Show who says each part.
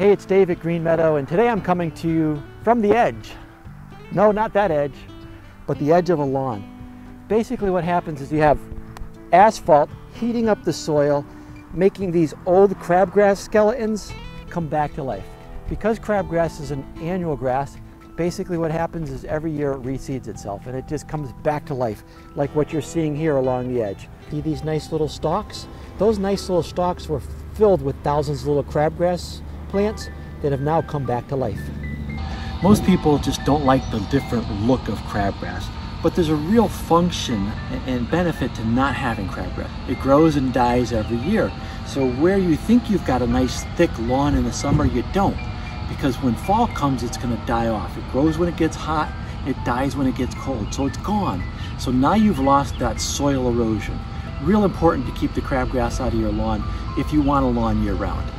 Speaker 1: Hey, it's Dave at Green Meadow, and today I'm coming to you from the edge. No, not that edge, but the edge of a lawn. Basically what happens is you have asphalt heating up the soil, making these old crabgrass skeletons come back to life. Because crabgrass is an annual grass, basically what happens is every year it reseeds itself and it just comes back to life, like what you're seeing here along the edge. See these nice little stalks? Those nice little stalks were filled with thousands of little crabgrass plants that have now come back to life. Most people just don't like the different look of crabgrass, but there's a real function and benefit to not having crabgrass. It grows and dies every year. So where you think you've got a nice thick lawn in the summer, you don't. Because when fall comes, it's gonna die off. It grows when it gets hot, it dies when it gets cold, so it's gone. So now you've lost that soil erosion. Real important to keep the crabgrass out of your lawn if you want a lawn year round.